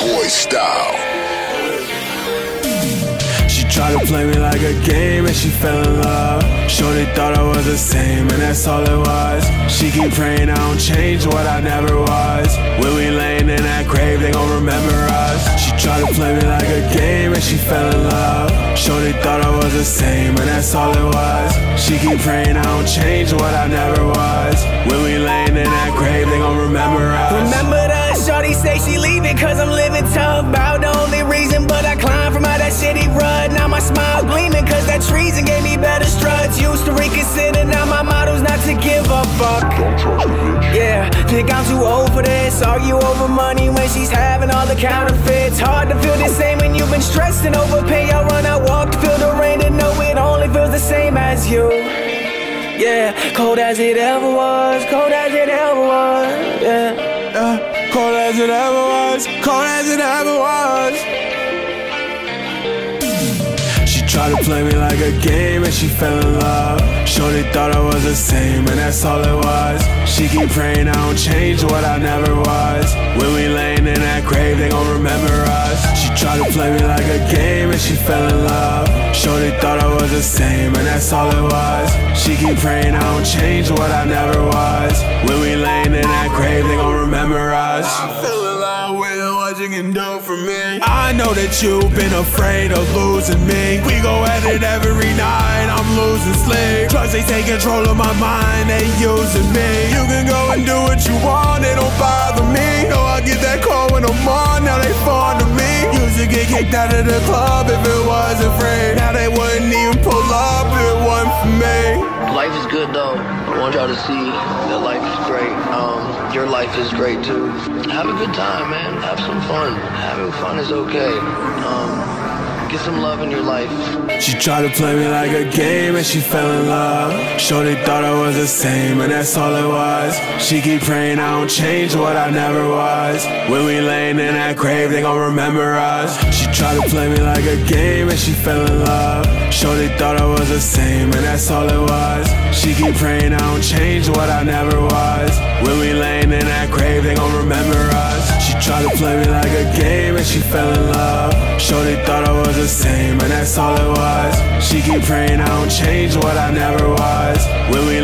boy style. She tried to play me like a game and she fell in love. Shorty thought I was the same and that's all it was. She keep praying I don't change what I never was. When we laying in that grave, they gon' remember us. She tried to play me like a game and she fell in love. Shorty thought I was the same and that's all it was. She keep praying I don't change what I never was. When we cause I'm living tough About the only reason but I climbed from out that shitty rut. Now my smile gleaming cause that treason gave me better struts. Used to reconsider now my motto's not to give a fuck. Yeah, think I'm too old for this. Argue over money when she's having all the counterfeits. Hard to feel the same when you've been stressed and overpay I run, I walk to feel the rain and know it only feels the same as you. Yeah, cold as it ever was, cold as it ever was, yeah. Yeah, cold as it ever was, cold as it ever was. She tried to play me like a game and she fell in love. Shorty thought I was the same and that's all it was. She keep praying I don't change what I never was. When we laying in that grave, they gon' remember us. She tried to play me like a game and she fell in love. Shorty thought I was the same and that's all it was. She keep praying I don't change what I never was. I know that you've been afraid of losing me. We go at it every night, I'm losing sleep. Drugs, they take control of my mind, they using me. You can go and do what you want, it don't bother me. No, I get that call when I'm on, now they fond of me. Used to get kicked out of the club if it wasn't free. Life is good though. I want y'all to see that life is great. Um, your life is great too. Have a good time, man. Have some fun. Having fun is okay. Um, get some love in your life. She tried to play me like a game and she fell in love. Shorty thought I was the same and that's all it was. She keep praying I don't change what I never was. When we laying in that grave, they gon' remember us. She tried to play me like a game and she fell in love. Shorty thought I was the same and that's all it was. She keep praying I don't change what I never was. When we laying in that grave, they gon' remember us. She tried to play me like a game and she fell in love. The same and that's all it was. She keep praying I don't change what I never was. When we